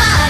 말